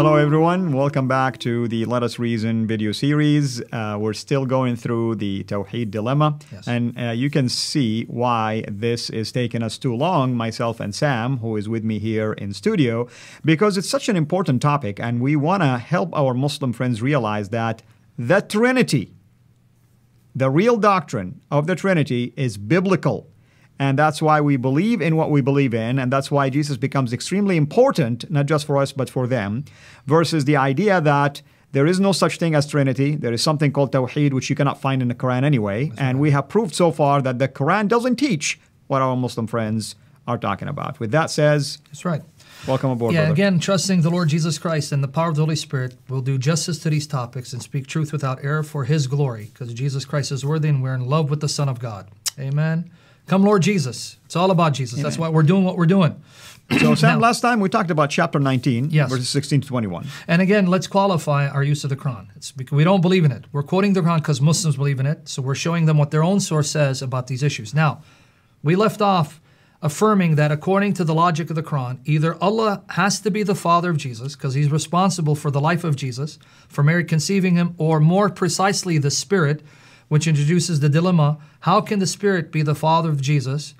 Hello, everyone. Welcome back to the Let Us Reason video series. Uh, we're still going through the Tawheed dilemma, Yes. and uh, you can see why this is taking us too long, myself and Sam, who is with me here in studio, because it's such an important topic, and we want to help our Muslim friends realize that the Trinity, the real doctrine of the Trinity, is biblical. And that's why we believe in what we believe in. And that's why Jesus becomes extremely important, not just for us, but for them, versus the idea that there is no such thing as Trinity. There is something called Tawheed, which you cannot find in the Quran anyway. and we have proved so far that the Quran doesn't teach what our Muslim friends are talking about. With that says, That's right. welcome aboard, Yeah, brother. again, trusting the Lord Jesus Christ and the power of the Holy Spirit will do justice to these topics and speak truth without error for His glory, because Jesus Christ is worthy and we're in love with the Son of God. Amen. Come, Lord Jesus. It's all about Jesus. That's why we're doing what we're doing. So, Sam, Now- last time we talked about chapter 19, Yes. verses 16 to 21. And again, let's qualify our use of the Quran. It's because we don't believe in it. We're quoting the Quran because Muslims believe in it. So we're showing them what their own source says about these issues. Now, we left off affirming that according to the logic of the Quran, either Allah has to be the father of Jesus because he's responsible for the life of Jesus, for Mary conceiving him, or more precisely, the Spirit, which introduces the dilemma how can the Spirit be the father of Jesus?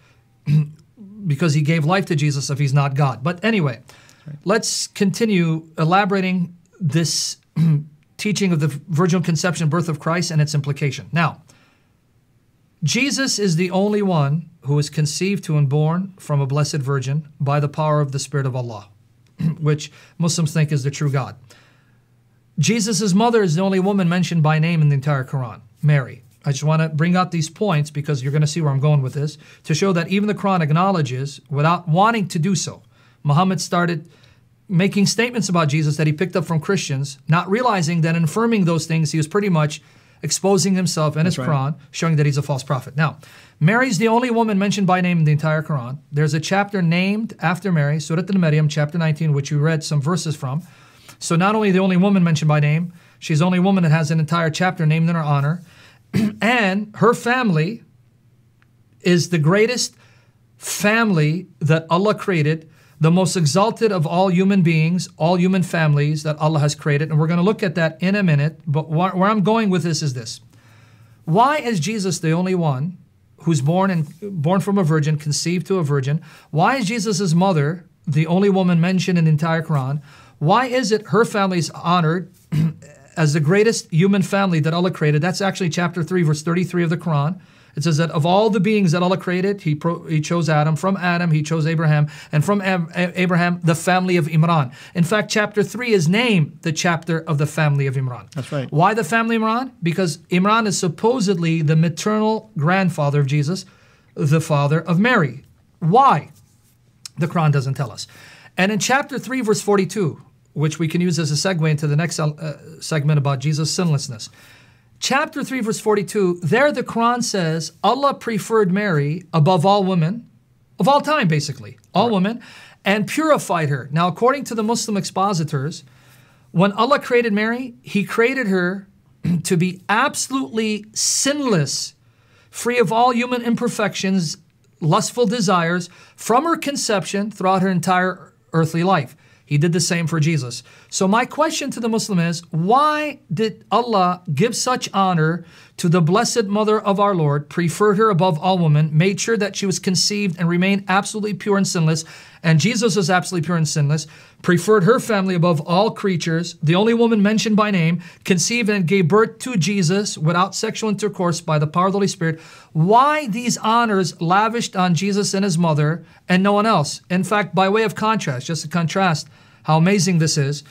because he gave life to Jesus if he's not God. But anyway, let's continue elaborating this teaching of the virginal conception, birth of Christ, and its implication. Now, Jesus is the only one who was conceived to and born from a blessed virgin by the power of the Spirit of Allah, which Muslims think is the true God. Jesus' mother is the only woman mentioned by name in the entire Quran, Mary. I just want to bring out these points because you're going to see where I'm going with this to show that even the Quran acknowledges, without wanting to do so, Muhammad started making statements about Jesus that he picked up from Christians, not realizing that in affirming those things, he was pretty much exposing himself and his right. Quran, showing that he's a false prophet. Now, Mary's the only woman mentioned by name in the entire Quran. There's a chapter named after Mary, Surah Al-Maryam, chapter 19, which we read some verses from. So not only the only woman mentioned by name, she's the only woman that has an entire chapter named in her honor, and her family is the greatest family that Allah created, the most exalted of all human beings, all human families that Allah has created. And we're going to look at that in a minute. But wh- where I'm going with this is this. Why is Jesus the only one who's born and born from a virgin, conceived to a virgin? Why is Jesus' mother the only woman mentioned in the entire Quran? Why is it her family is honored as the greatest human family that Allah created? That's actually chapter 3, verse 33 of the Quran. It says that of all the beings that Allah created, He, pro- he chose Adam. From Adam, He chose Abraham. And from Ab- Abraham, the family of Imran. In fact, chapter 3 is named the chapter of the family of Imran. That's right. Why the family Imran? Because Imran is supposedly the maternal grandfather of Jesus, the father of Mary. Why? The Quran doesn't tell us. And in chapter 3, verse 42, which we can use as a segue into the next uh, segment about Jesus' sinlessness. Chapter 3, verse 42, there the Quran says Allah preferred Mary above all women, of all time, basically, all women, and purified her. Now, according to the Muslim expositors, when Allah created Mary, He created her to be absolutely sinless, free of all human imperfections, lustful desires, from her conception throughout her entire earthly life. He did the same for Jesus. So, my question to the Muslim is why did Allah give such honor to the blessed mother of our Lord, preferred her above all women, made sure that she was conceived and remained absolutely pure and sinless, and Jesus was absolutely pure and sinless, preferred her family above all creatures, the only woman mentioned by name, conceived and gave birth to Jesus without sexual intercourse by the power of the Holy Spirit. Why these honors lavished on Jesus and his mother and no one else? In fact, by way of contrast, just to contrast how amazing this is,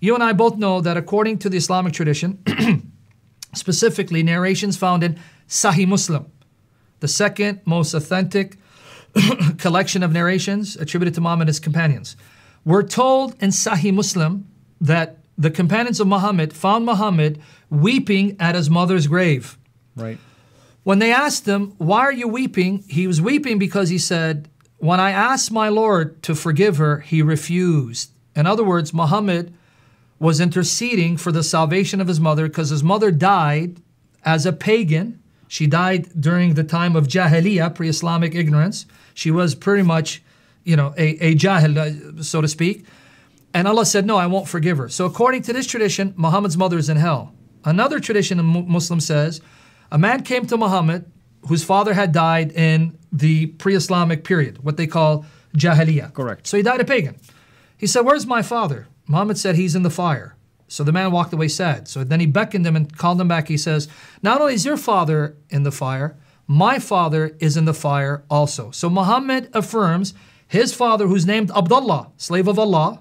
you and I both know that according to the Islamic tradition, specifically narrations found in Sahih Muslim, the second most authentic collection of narrations attributed to Muhammad and his companions. We're told in Sahih Muslim that the companions of Muhammad found Muhammad weeping at his mother's grave. Right. When they asked him, Why are you weeping? He was weeping because he said, When I asked my Lord to forgive her, he refused. In other words, Muhammad was interceding for the salvation of his mother because his mother died as a pagan. She died during the time of Jahiliyyah, pre Islamic ignorance. She was pretty much, you know, a, a Jahil, uh, so to speak. And Allah said, No, I won't forgive her. So, according to this tradition, Muhammad's mother is in hell. Another tradition in Muslim says a man came to Muhammad whose father had died in the pre Islamic period, what they call Jahiliyyah. Correct. So, he died a pagan. He said, Where's my father? Muhammad said, He's in the fire. So the man walked away sad. So then he beckoned him and called him back. He says, Not only is your father in the fire, my father is in the fire also. So Muhammad affirms his father, who's named Abdullah, slave of Allah,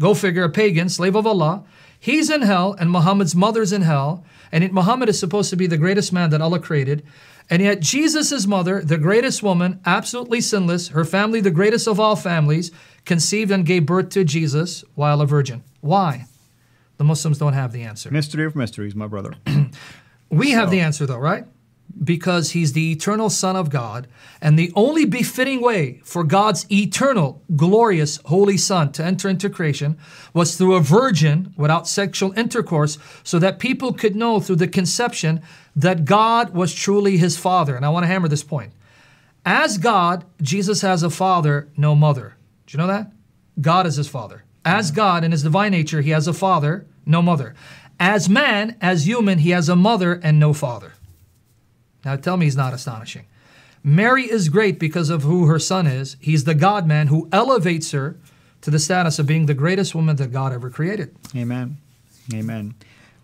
go figure, a pagan, slave of Allah, he's in hell, and Muhammad's mother's in hell. And Muhammad is supposed to be the greatest man that Allah created. And yet, Jesus' mother, the greatest woman, absolutely sinless, her family, the greatest of all families, conceived and gave birth to Jesus while a virgin. Why? The Muslims don't have the answer. Mystery of mysteries, my brother. we so. have the answer, though, right? Because he's the eternal Son of God, and the only befitting way for God's eternal, glorious, holy Son to enter into creation was through a virgin without sexual intercourse, so that people could know through the conception that God was truly his Father. And I want to hammer this point. As God, Jesus has a father, no mother. Do you know that? God is his father. As mm-hmm. God in his divine nature, he has a father, no mother. As man, as human, he has a mother and no father. Now tell me he's not astonishing. Mary is great because of who her son is. He's the God man who elevates her to the status of being the greatest woman that God ever created. Amen. Amen.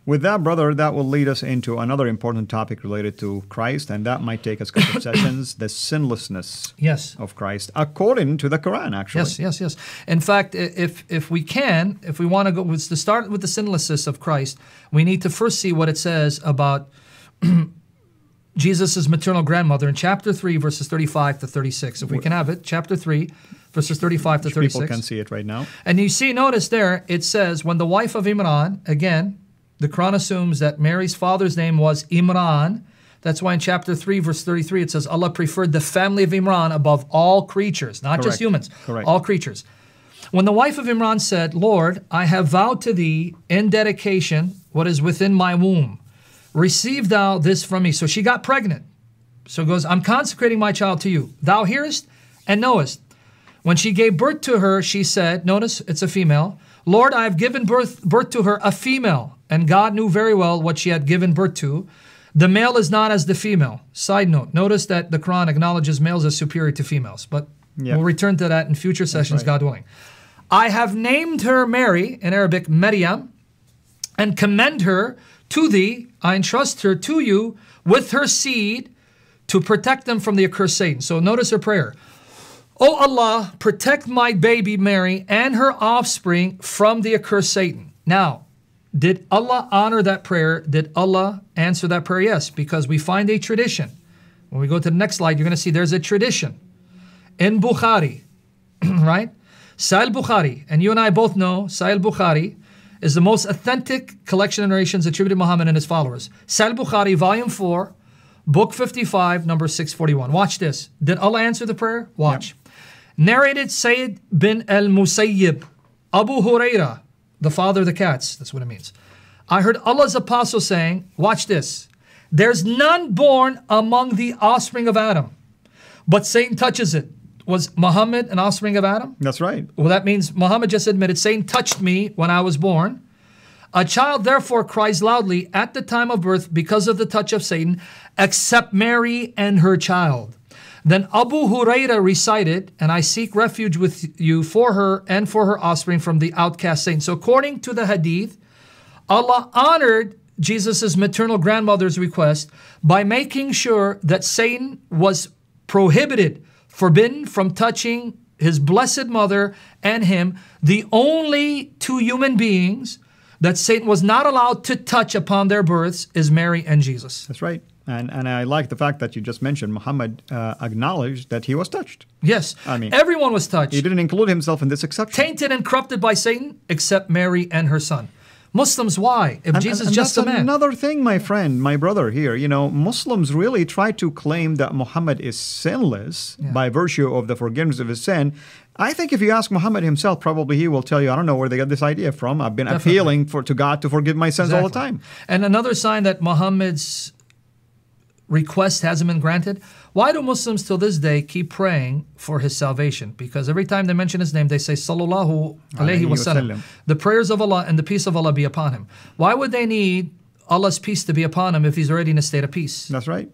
With that, brother, that will lead us into another important topic related to Christ, and that might take us a couple of sessions the sinlessness yes. of Christ, according to the Quran, actually. Yes, yes, yes. In fact, if, if we can, if we want to go to start with the sinlessness of Christ, we need to first see what it says about Jesus' maternal grandmother in chapter 3, verses 35 to 36. If we can have it, chapter 3, verses 35 to 36. People can see it right now. And you see, notice there, it says, when the wife of Imran, again, the Quran assumes that Mary's father's name was Imran. That's why in chapter 3, verse 33, it says Allah preferred the family of Imran above all creatures, not Correct. just humans, Correct. all creatures. When the wife of Imran said, Lord, I have vowed to thee in dedication what is within my womb, receive thou this from me. So she got pregnant. So goes, I'm consecrating my child to you. Thou hearest and knowest. When she gave birth to her, she said, notice it's a female, Lord, I have given birth, birth to her a female and God knew very well what she had given birth to. The male is not as the female. Side note, notice that the Quran acknowledges males as superior to females, but yep. we'll return to that in future sessions, right. God willing. I have named her Mary, in Arabic, Maryam, and commend her to thee. I entrust her to you with her seed to protect them from the accursed Satan. So notice her prayer. O Allah, protect my baby Mary and her offspring from the accursed Satan. Now, did Allah honor that prayer? Did Allah answer that prayer? Yes, because we find a tradition. When we go to the next slide, you're going to see there's a tradition in Bukhari, right? Sahih Bukhari, and you and I both know Sahih Bukhari is the most authentic collection of narrations attributed to Muhammad and his followers. Sahih Bukhari, volume 4, book 55, number 641. Watch this. Did Allah answer the prayer? Watch. Yep. Narrated Sayyid bin al Musayyib, Abu Huraira, the father of the cats. That's what it means. I heard Allah's apostle saying, watch this. There's none born among the offspring of Adam, but Satan touches it. Was Muhammad an offspring of Adam? That's right. Well, that means Muhammad just admitted Satan touched me when I was born. A child therefore cries loudly at the time of birth because of the touch of Satan, except Mary and her child. Then Abu Huraira recited, And I seek refuge with you for her and for her offspring from the outcast Satan. So, according to the hadith, Allah honored Jesus' maternal grandmother's request by making sure that Satan was prohibited, forbidden from touching his blessed mother and him, the only two human beings that Satan was not allowed to touch upon their births is Mary and Jesus. That's right. And, and I like the fact that you just mentioned Muhammad uh, acknowledged that he was touched. Yes. I mean, everyone was touched. He didn't include himself in this exception. Tainted and corrupted by Satan, except Mary and her son. Muslims, why? If and, Jesus and, and just a man. Another thing, my friend, my brother here, you know, Muslims really try to claim that Muhammad is sinless yeah. by virtue of the forgiveness of his sin. I think if you ask Muhammad himself, probably he will tell you, I don't know where they got this idea from. I've been Definitely. appealing for to God to forgive my sins exactly. all the time. And another sign that Muhammad's request hasn't been granted. Why do Muslims till this day keep praying for his salvation? Because every time they mention his name, they say, Sallallahu alayhi wasallam. The prayers of Allah and the peace of Allah be upon him. Why would they need Allah's peace to be upon him if he's already in a state of peace? That's right.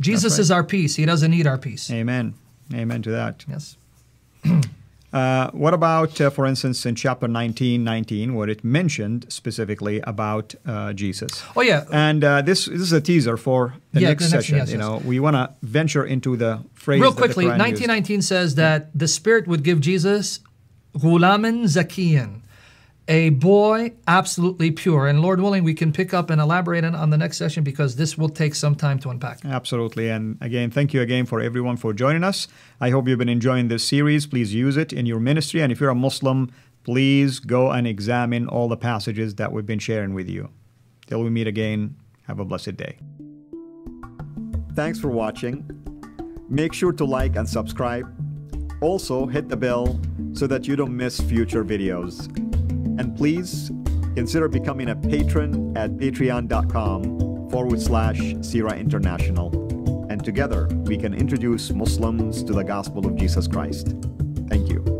Jesus right. is our peace. He doesn't need our peace. Amen. Amen to that. Yes. Uh, what about, uh, for instance, in chapter 19, 19, where it mentioned specifically about uh, Jesus? Oh, yeah. And uh, this, this is a teaser for the Yeah, next the next- session. yes, you yes. know, we want to venture into the phrase. Real quickly, Quran used. 1919 says that the Spirit would give Jesus Ghulaman Zakiyan, a boy absolutely pure. And Lord willing, we can pick up and elaborate on, on the next session because this will take some time to unpack. Absolutely. And again, thank you again for everyone for joining us. I hope you've been enjoying this series. Please use it in your ministry. And if you're a Muslim, please go and examine all the passages that we've been sharing with you. Till we meet again, have a blessed day. Thanks for watching. Make sure to like and subscribe. Also, hit the bell so that you don't miss future videos. And please consider becoming a patron at patreon.com forward slash Sira International. And together we can introduce Muslims to the gospel of Jesus Christ. Thank you.